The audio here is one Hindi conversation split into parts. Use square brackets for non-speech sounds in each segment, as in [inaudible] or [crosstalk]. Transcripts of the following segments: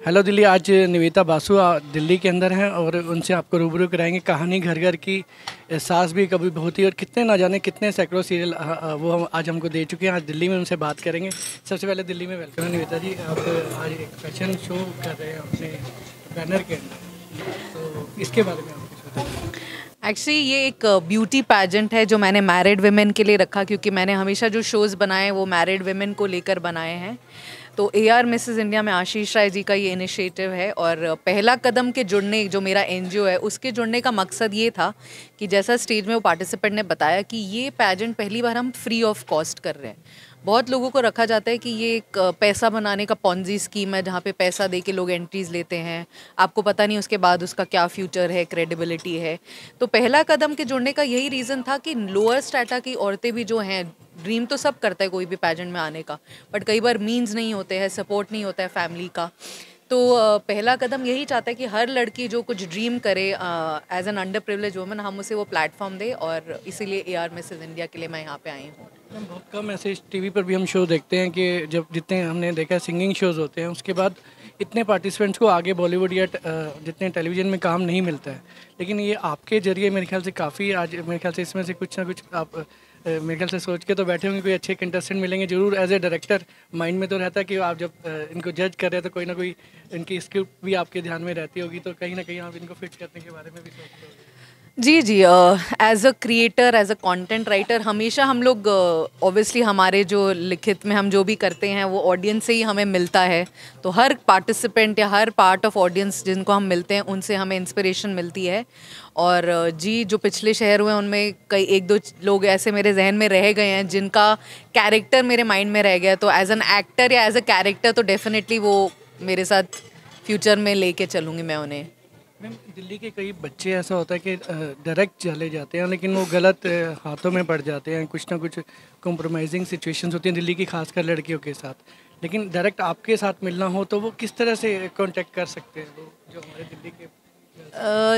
हेलो दिल्ली। आज निवेता बासु दिल्ली के अंदर हैं और उनसे आपको रूबरू कराएँगे कहानी घर घर की। एहसास भी कभी बहुत ही, और कितने ना जाने कितने सैकड़ों सीरियल वो हम आज हमको दे चुके हैं। आज दिल्ली में उनसे बात करेंगे। सबसे पहले दिल्ली में वेलकम है निवेता जी। आप आज एक फ़ैशन शो कर रहे हैं अपने बैनर के अंदर। तो इसके बारे में एक्चुअली ये एक ब्यूटी पैजेंट है जो मैंने मैरिड वेमेन के लिए रखा क्योंकि मैंने हमेशा जो शोज़ बनाए हैं वो मैरिड वेमेन को लेकर बनाए हैं। तो ए आर मिसेज इंडिया में आशीष राय जी का ये इनिशिएटिव है और पहला कदम के जुड़ने जो मेरा एनजीओ है, उसके जुड़ने का मकसद ये था कि जैसा स्टेज में वो पार्टिसिपेंट ने बताया कि ये पैजेंट पहली बार हम फ्री ऑफ़ कॉस्ट कर रहे हैं। बहुत लोगों को रखा जाता है कि ये एक पैसा बनाने का पॉन्जी स्कीम है, जहाँ पे पैसा दे के लोग एंट्रीज लेते हैं। आपको पता नहीं उसके बाद उसका क्या फ्यूचर है क्रेडिबिलिटी है। तो पहला कदम के जुड़ने का यही रीज़न था कि लोअर स्टाटा की औरतें भी जो हैं ड्रीम तो सब करता है कोई भी पैजेंट में आने का बट कई बार मीन्स नहीं होते हैं सपोर्ट नहीं होता है फैमिली का। तो पहला कदम यही चाहता है कि हर लड़की जो कुछ ड्रीम करे as an under privilege woman हम उसे वो प्लेटफॉर्म दे और इसीलिए ए आर मिसेज इंडिया के लिए मैं यहाँ पे आई हूँ। बहुत कम ऐसे टीवी पर भी हम शो देखते हैं कि जब जितने हमने देखा सिंगिंग शोज़ होते हैं, उसके बाद इतने पार्टिसिपेंट्स को आगे बॉलीवुड या जितने टेलीविज़न में काम नहीं मिलता है। लेकिन ये आपके ज़रिए मेरे ख्याल से काफ़ी आज, मेरे ख्याल से इसमें से कुछ ना कुछ आप मेरे ख्याल से सोच के तो बैठे होंगे, कोई अच्छे कंटेस्टेंट मिलेंगे ज़रूर. एज ए डायरेक्टर माइंड में तो रहता है कि आप जब इनको जज कर रहे हैं तो कोई ना कोई इनकी स्क्रिप्ट भी आपके ध्यान में रहती होगी तो कहीं ना कहीं आप इनको फिट करने के बारे में भी सोचते होंगे. जी जी as a creator as a content writer हमेशा हम लोग ऑब्वियसली uh, हमारे जो लिखित में हम जो भी करते हैं वो ऑडियंस से ही हमें मिलता है। तो हर पार्टिसिपेंट या हर पार्ट ऑफ़ ऑडियंस जिनको हम मिलते हैं उनसे हमें इंस्पिरेशन मिलती है। और जी जो पिछले शहर हुए उनमें कई एक दो लोग ऐसे मेरे जहन में रह गए हैं जिनका कैरेक्टर मेरे माइंड में रह गया तो एज एन एक्टर या एज अ कैरेक्टर तो डेफिनेटली वो मेरे साथ फ्यूचर में लेके चलूँगी मैं उन्हें। मैम, दिल्ली के कई बच्चे ऐसा होता है कि डायरेक्ट चले जाते हैं, लेकिन वो गलत हाथों में पड़ जाते हैं, कुछ ना कुछ कॉम्प्रोमाइजिंग सिचुएशंस होती हैं दिल्ली की, खासकर लड़कियों के साथ। लेकिन डायरेक्ट आपके साथ मिलना हो तो वो किस तरह से कांटेक्ट कर सकते हैं वो, जो हमारे दिल्ली के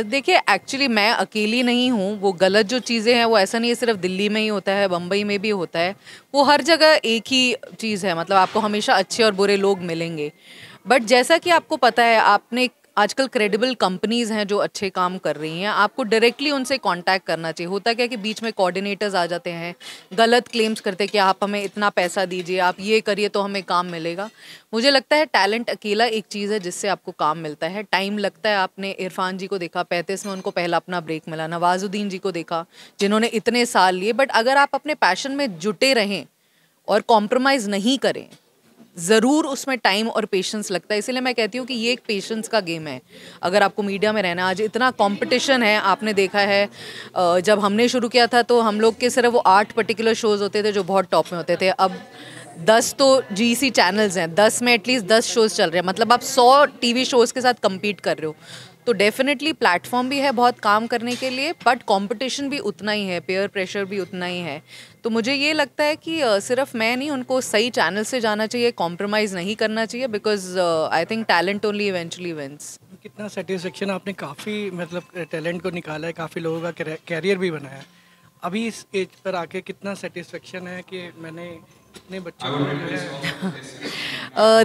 देखिए एक्चुअली मैं अकेली नहीं हूँ। वो गलत जो चीज़ें हैं, वो ऐसा नहीं है, सिर्फ़ दिल्ली में ही होता है बम्बई में भी होता है। वो हर जगह एक ही चीज़ है मतलब आपको हमेशा अच्छे और बुरे लोग मिलेंगे। बट जैसा कि आपको पता है, आपने आजकल क्रेडिबल कंपनीज़ हैं जो अच्छे काम कर रही हैं। आपको डायरेक्टली उनसे कांटेक्ट करना चाहिए। होता क्या कि बीच में कोऑर्डिनेटर्स आ जाते हैं, गलत क्लेम्स करते हैं कि आप हमें इतना पैसा दीजिए, आप ये करिए तो हमें काम मिलेगा। मुझे लगता है टैलेंट अकेला एक चीज़ है जिससे आपको काम मिलता है। टाइम लगता है, आपने इरफान जी को देखा, पैंतीस में उनको पहला अपना ब्रेक मिला, नवाजुद्दीन जी को देखा, जिन्होंने इतने साल लिए। बट अगर आप अपने पैशन में जुटे रहें और कॉम्प्रोमाइज़ नहीं करें ज़रूर उसमें टाइम और पेशेंस लगता है। इसीलिए मैं कहती हूँ कि ये एक पेशेंस का गेम है। अगर आपको मीडिया में रहना, आज इतना कंपटीशन है, आपने देखा है जब हमने शुरू किया था तो हम लोग के सिर्फ़ वो आठ पर्टिकुलर शोज़ होते थे जो बहुत टॉप में होते थे। अब दस तो जी सी चैनल्स हैं। दस में एटलीस्ट दस शोज़ चल रहे हैं। मतलब आप सौ टी वी शोज़ के साथ कम्पीट कर रहे हो। तो डेफिनेटली प्लेटफॉर्म भी है बहुत काम करने के लिए बट कंपटीशन भी उतना ही है पेयर प्रेशर भी उतना ही है। तो मुझे ये लगता है कि uh, सिर्फ़ मैं नहीं उनको सही चैनल से जाना चाहिए कॉम्प्रोमाइज़ नहीं करना चाहिए because I think talent only eventually wins कितना सेटिस्फेक्शन आपने काफ़ी मतलब टैलेंट को निकाला है काफ़ी लोगों का कैरियर भी बनाया है। अभी इस एज पर आके कितना सेटिस्फेक्शन है कि मैंने कितने बच्चों को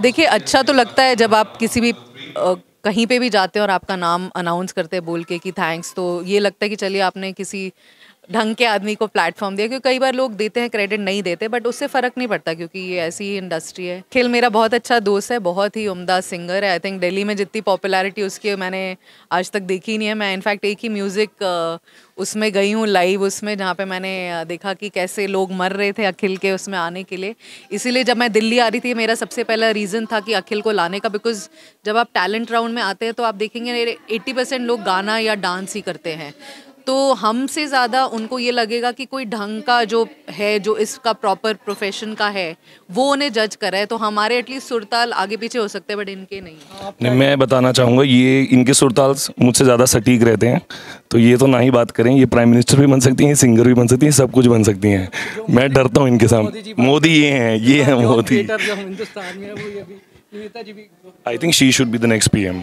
[laughs] देखिए अच्छा तो लगता है जब आप किसी भी कहीं पे भी जाते हैं और आपका नाम अनाउंस करते हैं बोल के कि थैंक्स तो ये लगता है कि चलिए आपने किसी ढंग के आदमी को प्लेटफॉर्म दिया, क्योंकि कई बार लोग देते हैं क्रेडिट नहीं देते बट उससे फ़र्क नहीं पड़ता, क्योंकि ये ऐसी ही इंडस्ट्री है। खेल मेरा बहुत अच्छा दोस्त है, बहुत ही उमदा सिंगर है। आई थिंक दिल्ली में जितनी पॉपुलैरिटी उसकी मैंने आज तक देखी नहीं है। मैं इनफैक्ट एक ही म्यूज़िक उसमें गई हूँ लाइव उसमें, जहाँ पे मैंने देखा कि कैसे लोग मर रहे थे अखिल के उसमें आने के लिए। इसीलिए जब मैं दिल्ली आ रही थी, मेरा सबसे पहला रीज़न था कि अखिल को लाने का बिकॉज़ जब आप टैलेंट राउंड में आते हैं तो आप देखेंगे एट्टी परसेंट लोग गाना या डांस ही करते हैं। तो हमसे ज़्यादा उनको ये लगेगा कि कोई ढंग का जो है जो इसका प्रॉपर प्रोफेशन का है वो उन्हें जज करे तो हमारे एटलीस्ट सुरताल आगे पीछे हो सकते हैं बट इनके नहीं। नहीं मैं बताना चाहूँगा ये इनके सुरताल मुझसे ज़्यादा सटीक रहते हैं। तो ये तो ना ही बात करें ये प्राइम मिनिस्टर भी बन सकती हैं सिंगर भी बन सकती हैं सब कुछ बन सकती हैं। मैं डरता हूँ इनके सामने। मोदी ये हैं ये हैं मोदी। हिंदुस्तान में वो I think she should be the next PM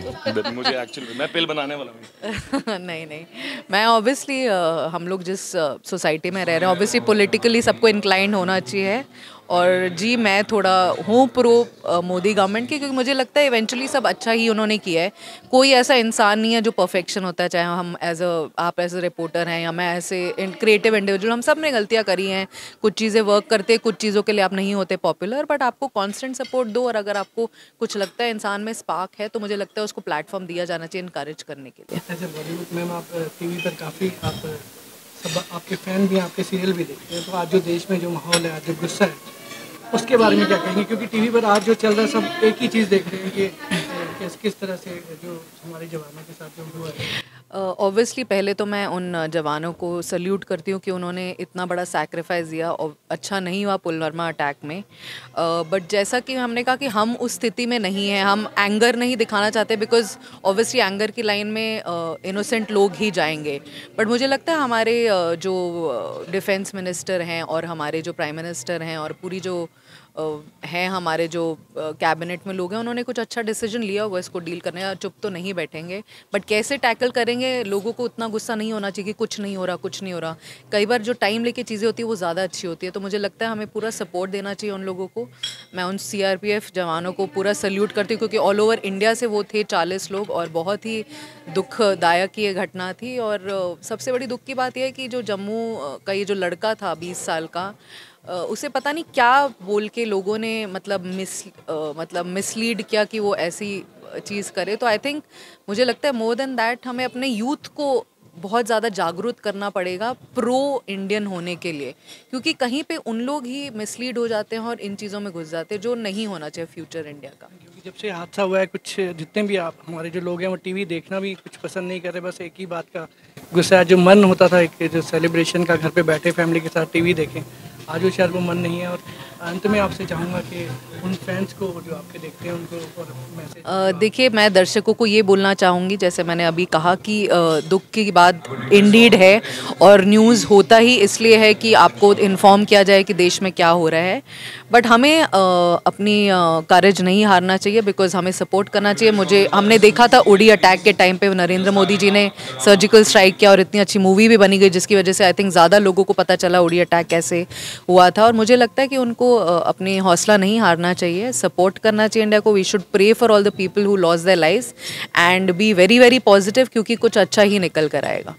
मुझे एक्चुअली मैं पिल बनाने वाला हूँ। [laughs] नहीं नहीं। मैं ऑब्वियसली uh, हम लोग जिस सोसाइटी uh, में रह रहे हैं ऑब्वियसली पॉलिटिकली सबको इंक्लाइंड होना चाहिए। और जी, मैं थोड़ा हूँ प्रो मोदी गवर्नमेंट की, क्योंकि मुझे लगता है इवेंचुअली सब अच्छा ही उन्होंने किया है। कोई ऐसा इंसान नहीं है जो परफेक्शन होता है, चाहे हम एज अ आप एज अ रिपोर्टर हैं या मैं ऐसे क्रिएटिव इंडिविजुअल हम सबने गलतियाँ करी हैं। कुछ चीज़ें वर्क करते कुछ चीज़ों के लिए आप नहीं होते पॉपुलर बट आपको कॉन्स्टेंट सपोर्ट दो और अगर आपको कुछ लगता है इंसान में स्पार्क है तो मुझे लगता है उसको प्लेटफॉर्म दिया जाना चाहिए इनकरेज करने के लिए। बॉलीवुड मैम आप टीवी पर काफ़ी आप सब आपके फ़ैन भी, आपके सीरियल भी देखते हैं। तो आज जो देश में जो माहौल है, आज जो गुस्सा है, उसके बारे में क्या कहेंगे? क्योंकि टीवी पर आज जो चल रहा है, सब एक ही चीज़ देख रहे हैं कि किस तरह से ऑब्वियसली पहले तो मैं उन जवानों को सल्यूट करती हूँ कि उन्होंने इतना बड़ा सैक्रिफाइस दिया और अच्छा नहीं हुआ पुलवामा अटैक में। बट uh, जैसा कि हमने कहा कि हम उस स्थिति में नहीं हैं हम एंगर नहीं दिखाना चाहते बिकॉज़ ऑब्वियसली एंगर की लाइन में इनोसेंट uh, लोग ही जाएँगे। बट मुझे लगता है हमारे uh, जो डिफेंस मिनिस्टर हैं और हमारे जो प्राइम मिनिस्टर हैं और पूरी जो हैं हमारे जो कैबिनेट में लोग हैं उन्होंने कुछ अच्छा डिसीज़न लिया होगा इसको डील करने चुप तो नहीं बैठेंगे। बट कैसे टैकल करेंगे? लोगों को उतना गुस्सा नहीं होना चाहिए कि कुछ नहीं हो रहा, कुछ नहीं हो रहा। कई बार जो टाइम लेके चीज़ें होती है, वो ज़्यादा अच्छी होती है। तो मुझे लगता है हमें पूरा सपोर्ट देना चाहिए उन लोगों को। मैं उन सीआरपीएफ जवानों को पूरा सल्यूट करती हूँ, क्योंकि ऑल ओवर इंडिया से वो थे चालीस लोग, और बहुत ही दुखदायक ये घटना थी। और सबसे बड़ी दुख की बात यह है कि जो जम्मू का ये जो लड़का था बीस साल का उसे पता नहीं क्या बोल के लोगों ने मतलब मिस मतलब मिसलीड किया कि वो ऐसी चीज़ करे। तो आई थिंक मुझे लगता है मोर देन दैट हमें अपने यूथ को बहुत ज़्यादा जागरूक करना पड़ेगा प्रो इंडियन होने के लिए। क्योंकि कहीं पे उन लोग ही मिसलीड हो जाते हैं और इन चीज़ों में घुस जाते हैं जो नहीं होना चाहिए फ्यूचर इंडिया का। क्योंकि जब से हादसा हुआ है, कुछ जितने भी आप, हमारे जो लोग हैं, वो टीवी देखना भी कुछ पसंद नहीं कर रहे, बस एक ही बात का गुस्सा जो मन होता था, एक जो सेलिब्रेशन का, घर पे बैठे फैमिली के साथ टीवी देखें आज शायद वो मन नहीं है और अंत में आपसे चाहूँगा कि उन फैंस को जो आपके देखते हैं, उनको और देखिए, मैं दर्शकों को ये बोलना चाहूँगी, जैसे मैंने अभी कहा कि दुख की बात इंडीड है और न्यूज़ होता ही इसलिए है कि आपको इन्फॉर्म किया जाए कि देश में क्या हो रहा है। बट हमें अपनी करेज नहीं हारना चाहिए बिकॉज़ हमें सपोर्ट करना चाहिए। मुझे, हमने देखा था उड़ी अटैक के टाइम पे नरेंद्र मोदी जी ने सर्जिकल स्ट्राइक किया और इतनी अच्छी मूवी भी बनी गई, जिसकी वजह से आई थिंक ज़्यादा लोगों को पता चला उड़ी अटैक कैसे हुआ था और मुझे लगता है कि उनको अपने हौसला नहीं हारना चाहिए। सपोर्ट करना चाहिए इंडिया को। We should pray for all the people who lost the life and be very very positive क्योंकि कुछ अच्छा ही निकल कर आएगा।